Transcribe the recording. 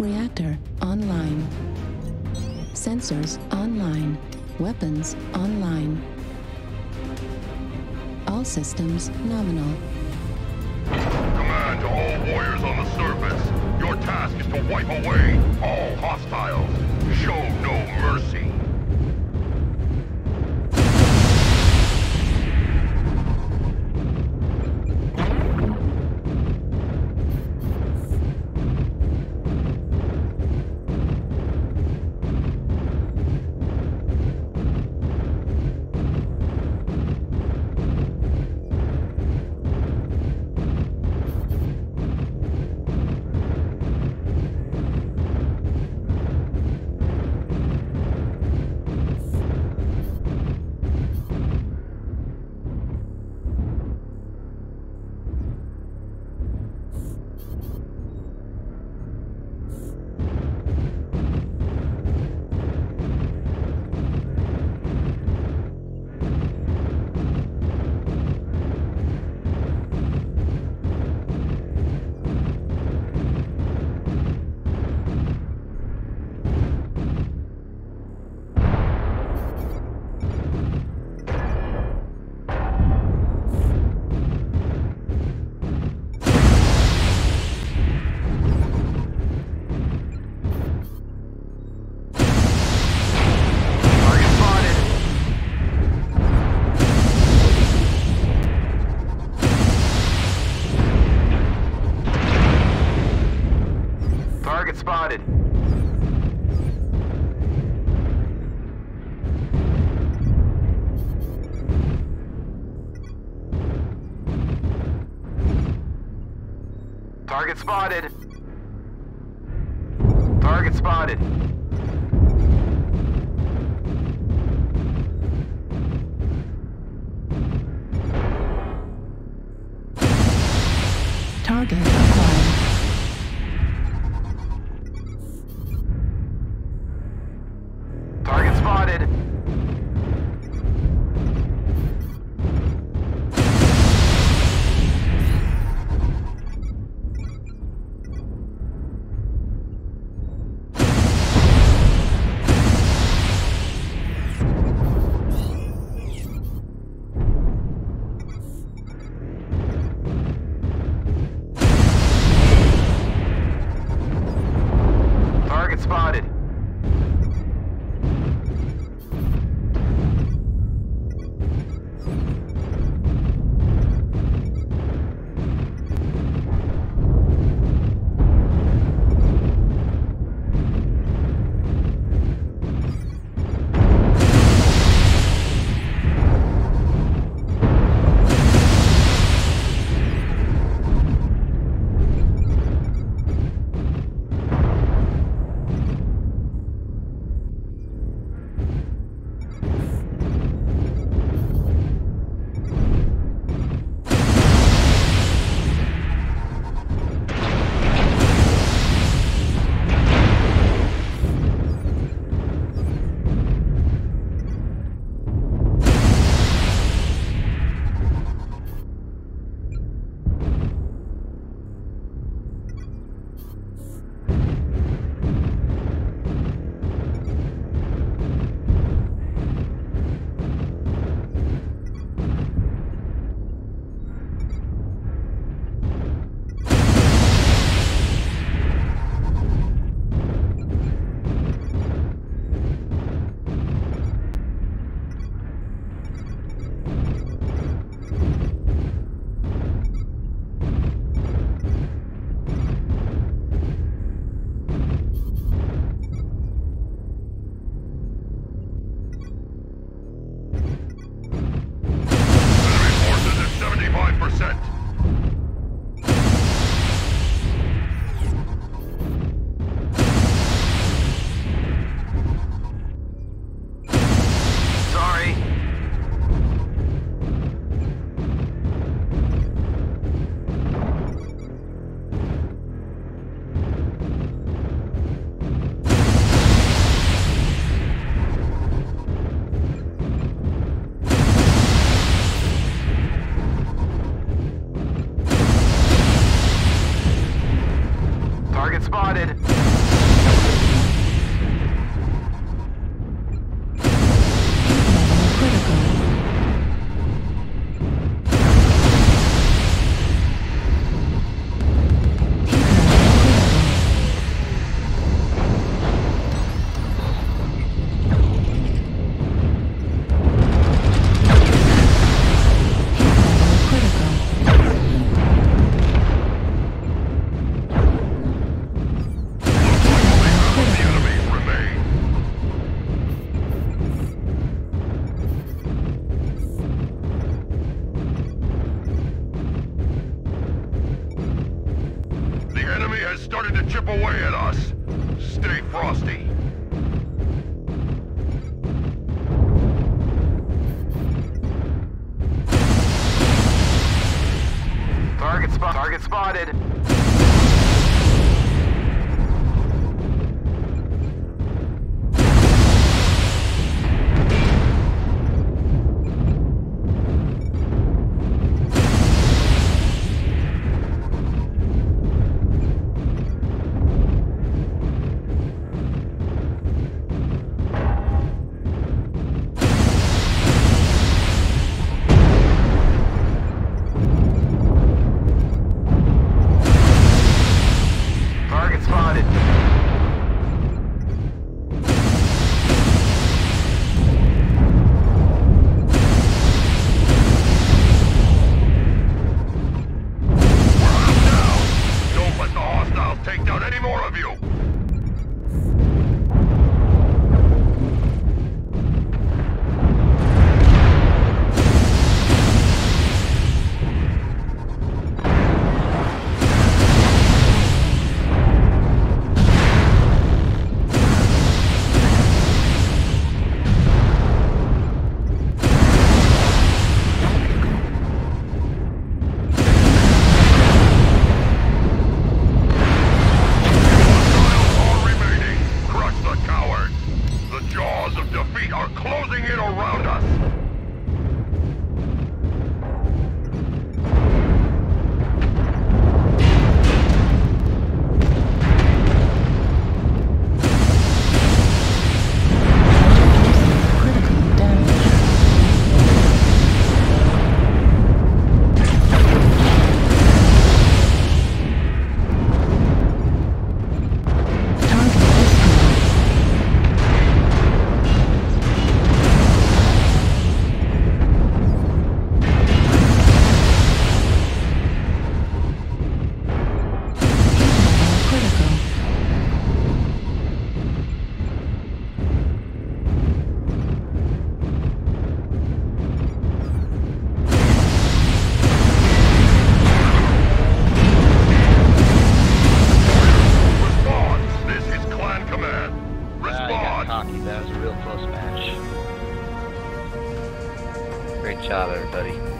Reactor online. Sensors online. Weapons online. All systems nominal. Command to all warriors on the surface. Your task is to wipe away all hostiles. Show no mercy. Target spotted. Target spotted. Target spotted. away at us. Stay frosty. Target spot. Target spotted. Rocky. That was a real close match. Great job, everybody.